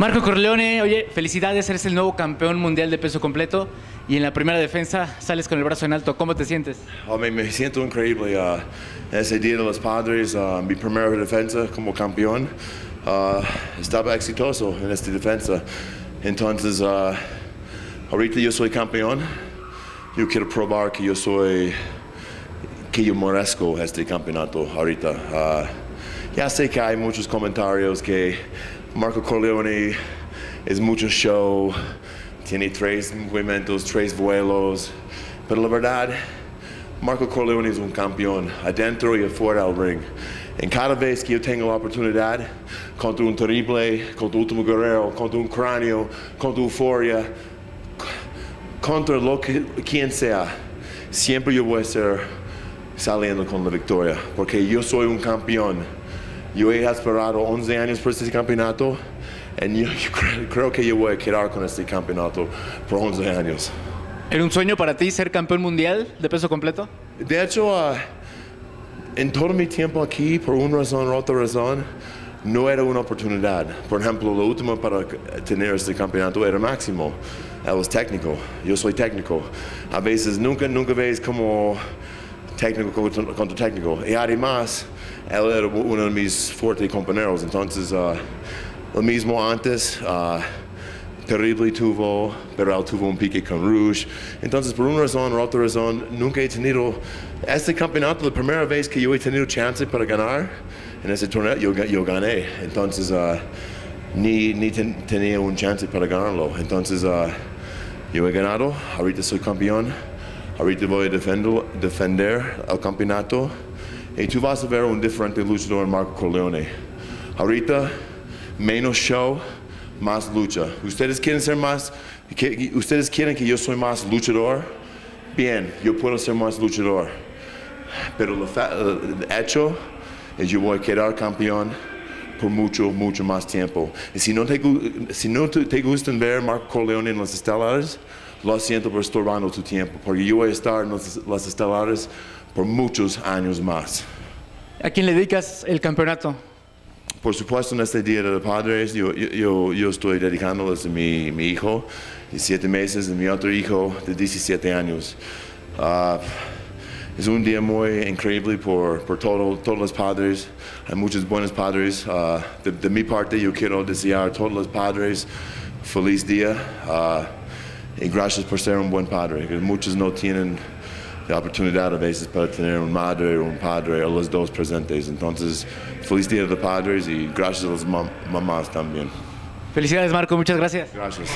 Marco Corleone, oye, felicidades, eres el nuevo campeón mundial de peso completo y en la primera defensa sales con el brazo en alto. ¿Cómo te sientes? Oh, me, siento increíble. Uh, ese día de los padres, uh, mi primera defensa como campeón, uh, estaba exitoso en esta defensa. Entonces, uh, ahorita yo soy campeón. Yo quiero probar que yo soy, que yo merezco este campeonato ahorita. Uh, ya sé que hay muchos comentarios que Marco Corleone es mucho show, tiene tres movimientos, tres vuelos, pero la verdad, Marco Corleone es un campeón, adentro y afuera del ring. En cada vez que yo tengo la oportunidad, contra un terrible, contra un último guerrero, contra un cráneo, contra euforia, contra lo que quien sea, siempre yo voy a estar saliendo con la victoria, porque yo soy un campeón. Yo he esperado 11 años por este campeonato y yo, yo creo, que yo voy a quedar con este campeonato por 11 años. ¿Era un sueño para ti ser campeón mundial de peso completo? De hecho, uh, en todo mi tiempo aquí, por una razón u otra razón, no era una oportunidad. Por ejemplo, lo último para tener este campeonato era Máximo. Él es técnico, yo soy técnico. A veces nunca, nunca ves como técnico contra, técnico. Y además, él era uno de mis fuertes compañeros. Entonces, uh, lo mismo antes, uh, Terrible tuvo, pero él tuvo un pique con Rouge. Entonces, por una razón u otra razón, nunca he tenido este campeonato, la primera vez que yo he tenido chance para ganar en ese torneo, yo, yo gané. Entonces, uh, ni, ni ten, tenía un chance para ganarlo. Entonces, yo he ganado, ahorita soy campeón. Ahorita voy a defender, el campeonato y tú vas a ver un diferente luchador en Marco Corleone. Ahorita, menos show, más lucha. ¿Ustedes quieren ser más, ustedes quieren que yo soy más luchador? Bien, yo puedo ser más luchador. Pero el hecho es que yo voy a quedar campeón por mucho, mucho más tiempo. Y si no te, si no te gustan ver Marco Corleone en los estelares, lo siento por estorbando tu tiempo, porque yo voy a estar en los, las estelares por muchos años más. ¿A quién le dedicas el campeonato? Por supuesto, en este Día de los Padres, yo, yo, yo estoy dedicándoles a mi, mi hijo de 7 meses y mi otro hijo de 17 años. Uh, es un día muy increíble por, por todo, todos los padres. Hay muchos buenos padres. Uh, de, de, mi parte, yo quiero desear a todos los padres feliz día. Uh, y gracias por ser un buen padre. Muchos no tienen la oportunidad a veces para tener un madre o un padre o los dos presentes. Entonces, feliz día de padres y gracias a las mam mamás también. Felicidades Marco, muchas gracias. Gracias.